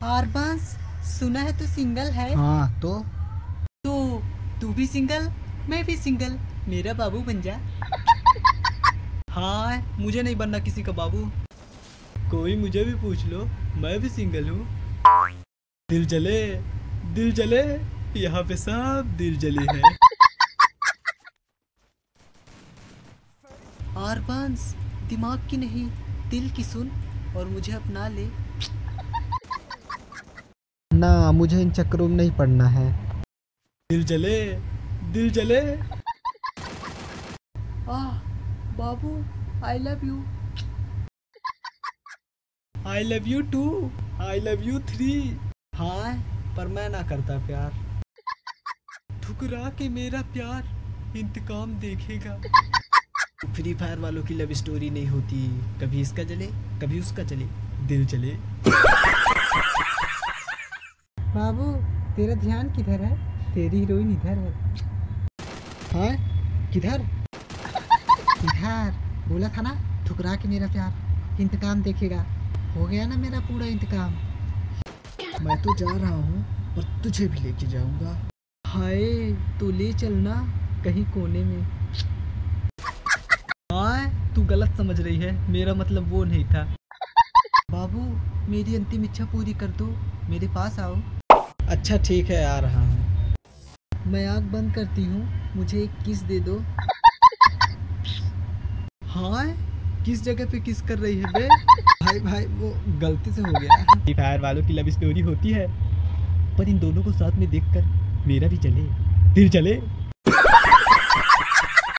आरबांस सुना है तू सिंगल है। हाँ तो? तो तू भी सिंगल मैं भी सिंगल मेरा बाबू बन जा। हाँ मुझे नहीं बनना किसी का बाबू। कोई मुझे भी पूछ लो मैं भी सिंगल हूँ। दिल जले दिल जले यहाँ पे सब दिल जले है। आरबांस दिमाग की नहीं दिल की सुन और मुझे अपना ले। ना मुझे इन चक्करों में नहीं पड़ना है। दिल जले दिल जले। आह बाबू I love you I love you too I love you three हाँ पर मैं ना करता प्यार। ठुकरा के मेरा प्यार इंतकाम देखेगा। फ्री फायर वालों की लव स्टोरी नहीं होती। कभी इसका जले कभी उसका चले दिल चले बाबू तेरा ध्यान किधर है? तेरी हीरोइन इधर है। हाँ? किधर? इधर। बोला था ना ठुकरा के मेरा प्यार। इंतकाम देखेगा। हो गया ना मेरा पूरा इंतकाम? मैं तो जा रहा हूँ पर तुझे भी लेके जाऊँगा। हाय तो ले चलना कहीं कोने में। हाँ तू गलत समझ रही है। मेरा मतलब वो नहीं था। बाबू मेरी अंतिम इच्छा पूरी कर दो। मेरे पास आओ। अच्छा ठीक है आ रहा हूँ। मैं आग बंद करती हूँ मुझे एक किस दे दो। हाँ किस जगह पे किस कर रही है बे? भाई भाई वो गलती से हो गया फ्री फायर वालों की लव स्टोरी होती है पर इन दोनों को साथ में देखकर मेरा भी चले दिल चले